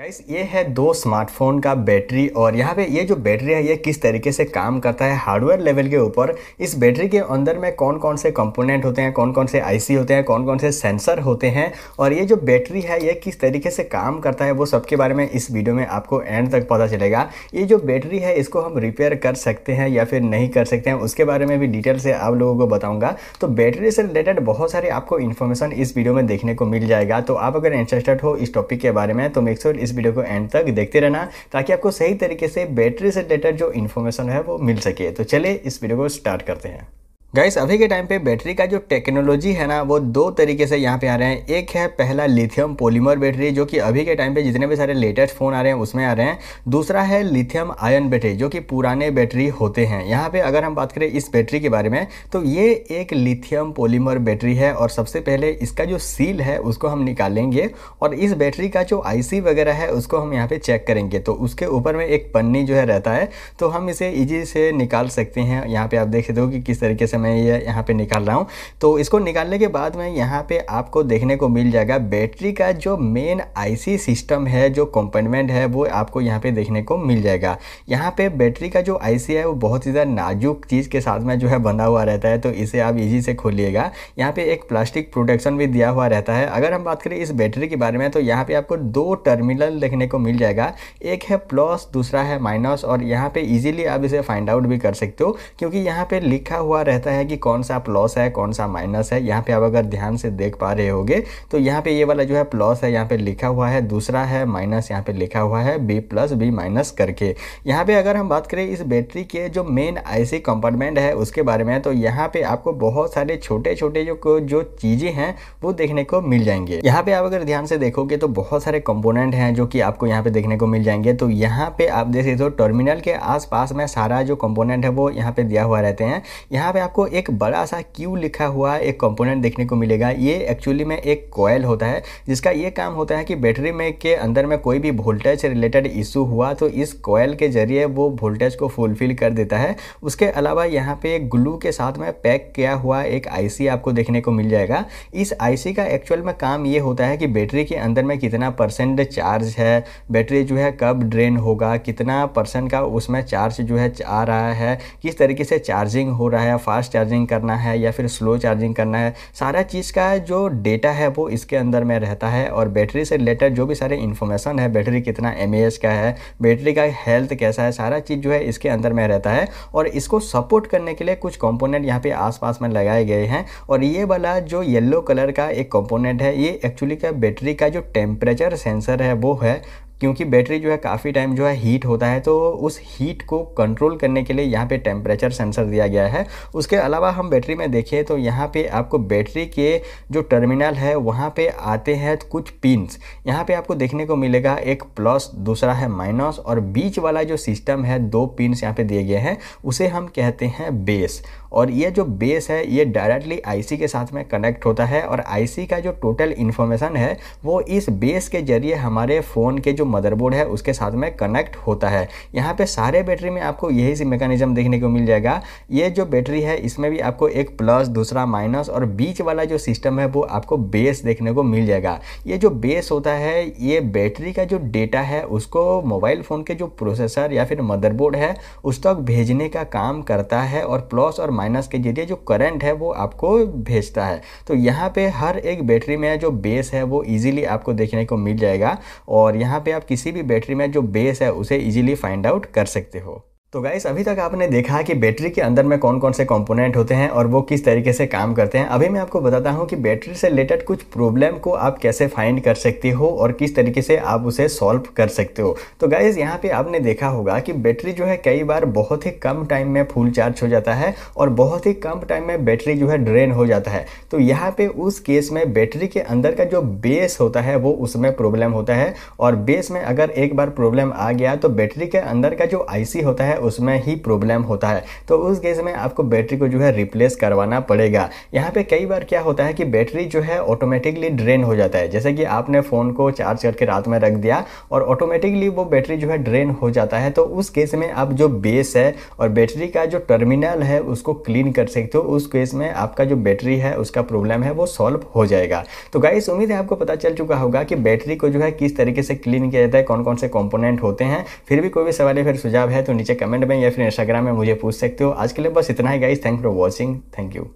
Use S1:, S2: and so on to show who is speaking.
S1: Guys ये है दो स्मार्टफ़ोन का बैटरी और यहाँ पे ये जो बैटरी है, ये किस तरीके से काम करता है हार्डवेयर लेवल के ऊपर, इस बैटरी के अंदर में कौन कौन से कंपोनेंट होते हैं कौन कौन से आईसी होते हैं कौन कौन से सेंसर होते हैं और ये जो बैटरी है, ये किस तरीके से काम करता है, वो सबके बारे में इस वीडियो में आपको एंड तक पता चलेगा। ये जो बैटरी है, इसको हम रिपेयर कर सकते हैं या फिर नहीं कर सकते हैं, उसके बारे में भी डिटेल से आप लोगों को बताऊँगा। तो बैटरी से रिलेटेड बहुत सारे आपको इन्फॉर्मेशन इस वीडियो में देखने को मिल जाएगा। तो आप अगर इंटरेस्टेड हो इस टॉपिक के बारे में तो मेक श्योर इस वीडियो को एंड तक देखते रहना ताकि आपको सही तरीके से बैटरी से रिलेटेड जो इन्फॉर्मेशन है वो मिल सके। तो चलिए इस वीडियो को स्टार्ट करते हैं। गाइस अभी के टाइम पे बैटरी का जो टेक्नोलॉजी है ना, वो दो तरीके से यहाँ पे आ रहे हैं। एक है पहला लिथियम पॉलीमर बैटरी जो कि अभी के टाइम पे जितने भी सारे लेटेस्ट फ़ोन आ रहे हैं, उसमें आ रहे हैं। दूसरा है लिथियम आयन बैटरी जो कि पुराने बैटरी होते हैं। यहाँ पे अगर हम बात करें इस बैटरी के बारे में तो ये एक लिथियम पोलीमर बैटरी है और सबसे पहले इसका जो सील है, उसको हम निकालेंगे और इस बैटरी का जो आईसी वगैरह है, उसको हम यहाँ पर चेक करेंगे। तो उसके ऊपर में एक पन्नी जो है रहता है तो हम इसे ईजी से निकाल सकते हैं। यहाँ पर आप देख सकते हो कि किस तरीके से मैं ये यहाँ पे निकाल रहा हूँ। तो इसको निकालने के बाद में यहाँ पे आपको देखने को मिल जाएगा बैटरी का जो मेन आईसी सिस्टम है, जो कंपोनेंट है, वो आपको यहाँ पे देखने को मिल जाएगा। यहाँ पे बैटरी का जो आईसी है, वो बहुत ही ज़्यादा नाजुक चीज़ के साथ में जो है बंधा हुआ रहता है तो इसे आप ईजी से खोलिएगा। यहाँ पे एक प्लास्टिक प्रोटेक्शन भी दिया हुआ रहता है। अगर हम बात करें इस बैटरी के बारे में तो यहाँ पे आपको दो टर्मिनल देखने को मिल जाएगा। एक है प्लस दूसरा है माइनस और यहाँ पे इजीली आप इसे फाइंड आउट भी कर सकते हो, क्योंकि यहाँ पे लिखा हुआ रहता है कि कौन सा प्लस है कौन सा माइनस है यहाँ पे आप अगर ध्यान से देख पा रहे होगे तो यहाँ पे ये वाला जो है प्लस है यहाँ पे लिखा हुआ है दूसरा है माइनस यहाँ पे लिखा हुआ है बी प्लस बी माइनस करके यहाँ पे अगर हम बात करें इस बैटरी के जो मेन आईसी कंपार्टमेंट है उसके बारे में तो यहाँ पे आपको बहुत सारे छोटे छोटे जो जो चीज़ें हैं वो देखने को मिल जाएँगे यहाँ पे आप अगर ध्यान से देखोगे तो बहुत सारे कंपोनेंट हैं जो कि आपको यहाँ पे देखने को मिल जाएँगे तो यहाँ पे आप देख सकते हो टर्मिनल के आसपास में सारा जो कंपोनेंट है वो यहाँ पे दिया हुआ रहते हैं यहाँ पे आपको एक बड़ा सा क्यू लिखा हुआ एक कंपोनेंट देखने को मिलेगा। ये एक्चुअली में एक कोयल होता है, जिसका ये काम होता है कि बैटरी में के अंदर में कोई भी वोल्टेज रिलेटेड इशू हुआ तो इस कोयल के ज़रिए वो वोल्टेज को फुलफिल कर देता है। उसके अलावा यहाँ पे एक ग्लू के साथ में पैक किया हुआ एक आईसी आपको देखने को मिल जाएगा। इस आईसी का एक्चुअल में काम ये होता है कि बैटरी के अंदर में कितना परसेंट चार्ज है बैटरी जो है कब ड्रेन होगा, कितना परसेंट का उसमें चार्ज जो है आ रहा है, किस तरीके से चार्जिंग हो रहा है फास्ट चार्जिंग करना है या फिर स्लो चार्जिंग करना है, सारा चीज़ का जो डेटा है वो इसके अंदर में रहता है और बैटरी से रिलेटेड जो भी सारे इन्फॉर्मेशन है बैटरी कितना एमएएस का है बैटरी का हेल्थ कैसा है, सारा चीज़ जो है इसके अंदर में रहता है और इसको सपोर्ट करने के लिए कुछ कॉम्पोनेंट यहाँ पे आसपास में लगाए गए हैं और ये वाला जो येलो कलर का एक कॉम्पोनेंट है, ये एक्चुअली का बैटरी का जो टेम्परेचर सेंसर है वो है क्योंकि बैटरी जो है काफ़ी टाइम जो है हीट होता है तो उस हीट को कंट्रोल करने के लिए यहाँ पे टेम्परेचर सेंसर दिया गया है। उसके अलावा हम बैटरी में देखें तो यहाँ पे आपको बैटरी के जो टर्मिनल है, वहाँ पे आते हैं तो कुछ पिंस यहाँ पे आपको देखने को मिलेगा एक प्लस दूसरा है माइनस और बीच वाला जो सिस्टम है, दो पिंस यहाँ पर दिए गए हैं, उसे हम कहते हैं बेस और ये जो बेस है, ये डायरेक्टली आईसी के साथ में कनेक्ट होता है और आईसी का जो टोटल इन्फॉर्मेशन है, वो इस बेस के ज़रिए हमारे फ़ोन के जो मदरबोर्ड है, उसके साथ में कनेक्ट होता है। यहाँ पे सारे बैटरी में आपको यही सी मैकेनिज्म देखने को मिल जाएगा। ये जो बैटरी है, इसमें भी आपको एक प्लस दूसरा माइनस और बीच वाला जो सिस्टम है, वो आपको बेस देखने को मिल जाएगा। ये जो बेस होता है, ये बैटरी का जो डेटा है, उसको मोबाइल फ़ोन के जो प्रोसेसर या फिर मदरबोर्ड है, उस तक भेजने का काम करता है और प्लस और माइनस के ज़रिए जो करंट है, वो आपको भेजता है। तो यहाँ पे हर एक बैटरी में जो बेस है, वो इजीली आपको देखने को मिल जाएगा। और यहाँ पे आप किसी भी बैटरी में जो बेस है उसे इजीली फाइंड आउट कर सकते हो। तो गाइस अभी तक आपने देखा कि बैटरी के अंदर में कौन कौन से कंपोनेंट होते हैं और वो किस तरीके से काम करते हैं। अभी मैं आपको बताता हूँ कि बैटरी से रिलेटेड कुछ प्रॉब्लम को आप कैसे फाइंड कर सकते हो और किस तरीके से आप उसे सॉल्व कर सकते हो। तो गाइज़ यहाँ पे आपने देखा होगा कि बैटरी जो है कई बार बहुत ही कम टाइम में फुल चार्ज हो जाता है और बहुत ही कम टाइम में बैटरी जो है ड्रेन हो जाता है। तो यहाँ पर उस केस में बैटरी के अंदर का जो बेस होता है, वो उसमें प्रॉब्लम होता है और बेस में अगर एक बार प्रॉब्लम आ गया तो बैटरी के अंदर का जो आईसी होता है उसमें ही प्रॉब्लम होता है। तो उस केस में आपको बैटरी को जो है रिप्लेस करवाना पड़ेगा। यहाँ पे कई बार क्या होता है कि बैटरी जो है ऑटोमेटिकली ड्रेन हो जाता है। जैसे कि आपने फ़ोन को चार्ज करके रात में रख दिया और ऑटोमेटिकली वो बैटरी जो है ड्रेन हो जाता है तो उस केस में आप जो बेस है और बैटरी का जो टर्मिनल है, उसको क्लीन कर सकते हो। उस केस में आपका जो बैटरी है, उसका प्रॉब्लम है, वो सॉल्व हो जाएगा। तो गाइस उम्मीद है आपको पता चल चुका होगा कि बैटरी को जो है किस तरीके से क्लीन किया जाता है कौन कौन से कॉम्पोनेंट होते हैं। फिर भी कोई भी सवाल है फिर सुझाव है तो नीचे कमेंट में या फिर इंस्टाग्राम में मुझे पूछ सकते हो। आज के लिए बस इतना ही guys thank for watching thank you